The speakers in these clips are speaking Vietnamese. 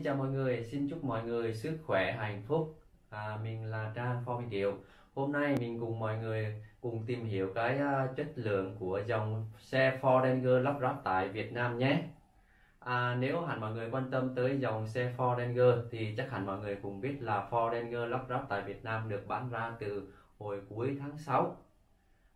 Xin chào mọi người, xin chúc mọi người sức khỏe, hạnh phúc. À, mình là Trang phong Minh Kiều. Hôm nay mình cùng mọi người cùng tìm hiểu cái uh, chất lượng của dòng xe Ford Ranger lắp ráp tại Việt Nam nhé. À, nếu hẳn mọi người quan tâm tới dòng xe Ford Ranger thì chắc hẳn mọi người cũng biết là Ford Ranger lắp ráp tại Việt Nam được bán ra từ hồi cuối tháng 6.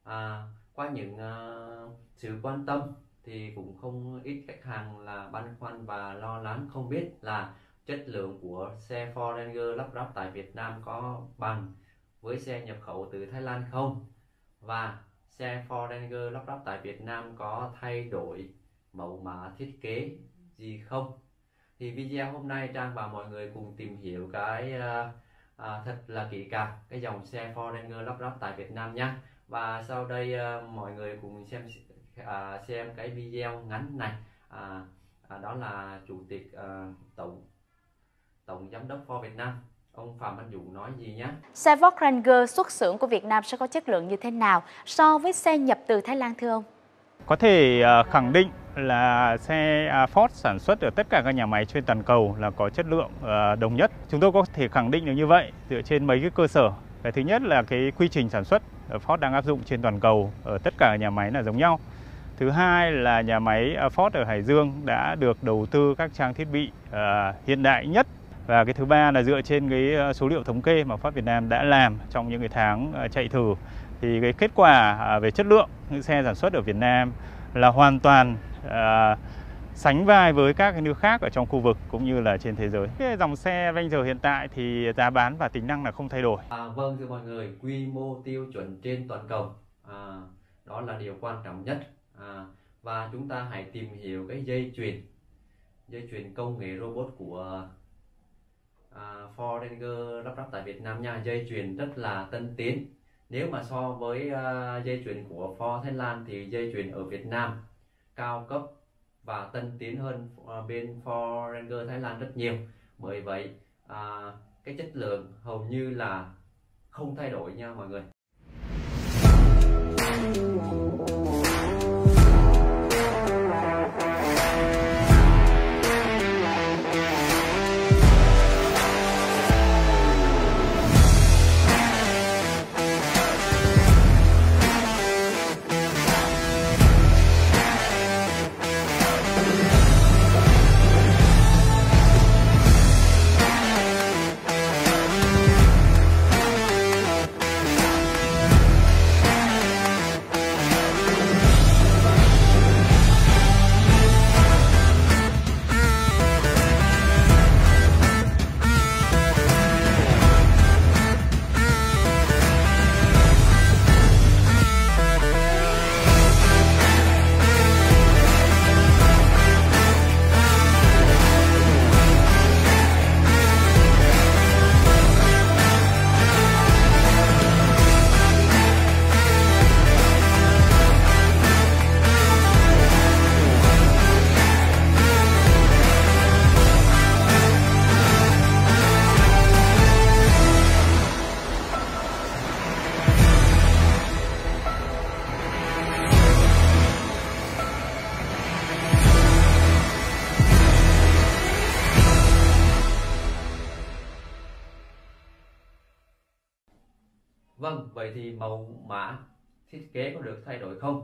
À, qua những uh, sự quan tâm thì cũng không ít khách hàng là băn khoăn và lo lắng không biết là chất lượng của xe Ford Ranger lắp ráp tại Việt Nam có bằng với xe nhập khẩu từ Thái Lan không? Và xe Ford Ranger lắp ráp tại Việt Nam có thay đổi mẫu mã thiết kế gì không? Thì video hôm nay Trang và mọi người cùng tìm hiểu cái uh, uh, thật là kỹ càng cái dòng xe Ford Ranger lắp ráp tại Việt Nam nhé. Và sau đây uh, mọi người cùng xem à, xem cái video ngắn này à, à, đó là chủ tịch à, tổng tổng giám đốc Ford Việt Nam ông Phạm Văn Dũng nói gì nhé xe Ford Ranger xuất xưởng của Việt Nam sẽ có chất lượng như thế nào so với xe nhập từ Thái Lan thưa ông có thể uh, khẳng định là xe uh, Ford sản xuất ở tất cả các nhà máy trên toàn cầu là có chất lượng uh, đồng nhất. Chúng tôi có thể khẳng định được như vậy dựa trên mấy cái cơ sở. Cái thứ nhất là cái quy trình sản xuất Ford đang áp dụng trên toàn cầu ở tất cả nhà máy là giống nhau. Thứ hai là nhà máy à, Ford ở Hải Dương đã được đầu tư các trang thiết bị uh, hiện đại nhất và cái thứ ba là dựa trên cái à, số liệu thống kê mà Ford Việt Nam đã làm trong những cái tháng chạy thử thì cái kết quả về chất lượng những xe sản xuất ở Việt Nam là hoàn toàn à, sánh vai với các cái nước khác ở trong khu vực cũng như là trên thế giới. Cái dòng xe Ranger hiện tại thì giá bán và tính năng là không thay đổi. À, vâng thưa mọi người, quy mô tiêu chuẩn trên toàn cầu à, đó là điều quan trọng nhất à, và chúng ta hãy tìm hiểu cái dây chuyền. Dây chuyền công nghệ robot của à, Ford Ranger lắp ráp tại Việt Nam nha. Dây chuyền rất là tân tiến. Nếu mà so với à, dây chuyền của Ford Thái Lan thì dây chuyền ở Việt Nam cao cấp và tân tiến hơn à, bên Ford Ranger Thái Lan rất nhiều. Bởi vậy à, cái chất lượng hầu như là không thay đổi nha mọi người. Vâng, vậy thì màu mã thiết kế có được thay đổi không?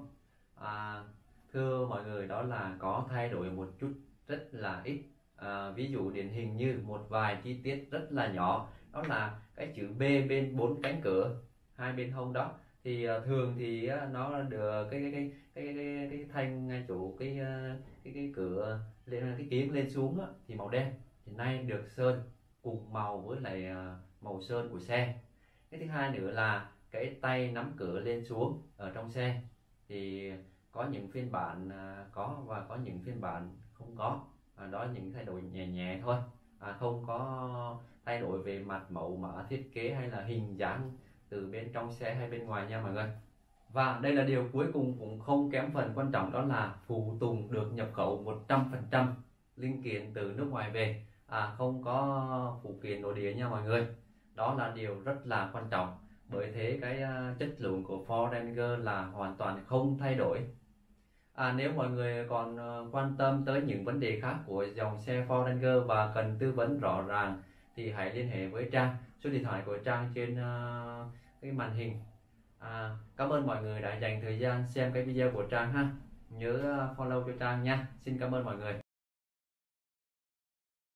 À, thưa mọi người đó là có thay đổi một chút rất là ít. À, ví dụ điển hình như một vài chi tiết rất là nhỏ. Đó là cái chữ B bên bốn cánh cửa hai bên hông đó. Thì à, thường thì nó được cái cái cái cái cái, cái thanh à, ngay chỗ cái à, cái cái cửa lên cái kiếm lên xuống á, thì màu đen. Thì nay được sơn cùng màu với lại màu sơn của xe cái thứ hai nữa là cái tay nắm cửa lên xuống ở trong xe. Thì có những phiên bản à, có và có những phiên bản không có. À, đó những thay đổi nhẹ nhẹ thôi. À, không có thay đổi về mặt mẫu mã thiết kế hay là hình dáng từ bên trong xe hay bên ngoài nha mọi người. Và đây là điều cuối cùng cũng không kém phần quan trọng đó là phụ tùng được nhập khẩu 100% linh kiện từ nước ngoài về. À, không có phụ kiện nội địa nha mọi người đó là điều rất là quan trọng. Bởi thế cái uh, chất lượng của Ford Ranger là hoàn toàn không thay đổi. À, nếu mọi người còn uh, quan tâm tới những vấn đề khác của dòng xe Ford Ranger và cần tư vấn rõ ràng thì hãy liên hệ với Trang. Số điện thoại của Trang trên uh, cái màn hình. À, cảm ơn mọi người đã dành thời gian xem cái video của Trang ha. Nhớ follow cho Trang nha. Xin cảm ơn mọi người.